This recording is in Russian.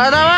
А давай!